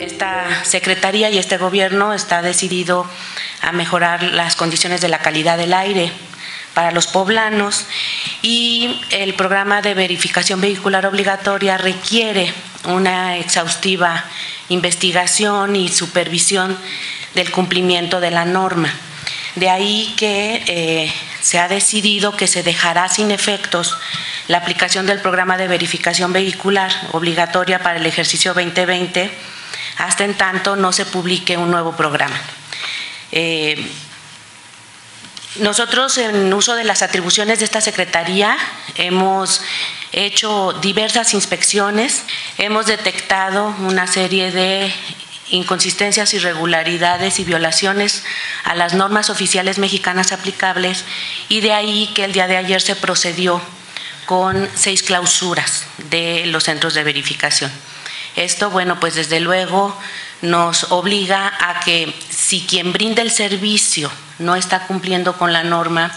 Esta Secretaría y este Gobierno está decidido a mejorar las condiciones de la calidad del aire para los poblanos y el programa de verificación vehicular obligatoria requiere una exhaustiva investigación y supervisión del cumplimiento de la norma. De ahí que eh, se ha decidido que se dejará sin efectos la aplicación del programa de verificación vehicular obligatoria para el ejercicio 2020 hasta en tanto no se publique un nuevo programa. Eh, nosotros, en uso de las atribuciones de esta Secretaría, hemos hecho diversas inspecciones, hemos detectado una serie de inconsistencias, irregularidades y violaciones a las normas oficiales mexicanas aplicables y de ahí que el día de ayer se procedió con seis clausuras de los centros de verificación. Esto, bueno, pues desde luego nos obliga a que si quien brinda el servicio no está cumpliendo con la norma,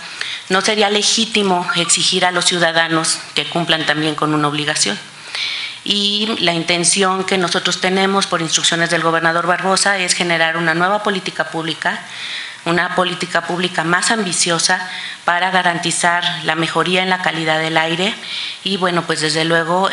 no sería legítimo exigir a los ciudadanos que cumplan también con una obligación. Y la intención que nosotros tenemos por instrucciones del gobernador Barbosa es generar una nueva política pública una política pública más ambiciosa para garantizar la mejoría en la calidad del aire y, bueno, pues desde luego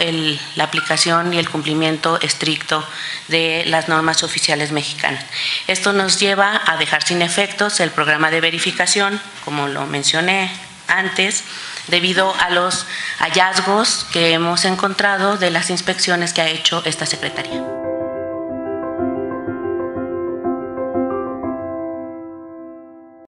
la aplicación y el cumplimiento estricto de las normas oficiales mexicanas. Esto nos lleva a dejar sin efectos el programa de verificación, como lo mencioné antes, debido a los hallazgos que hemos encontrado de las inspecciones que ha hecho esta Secretaría.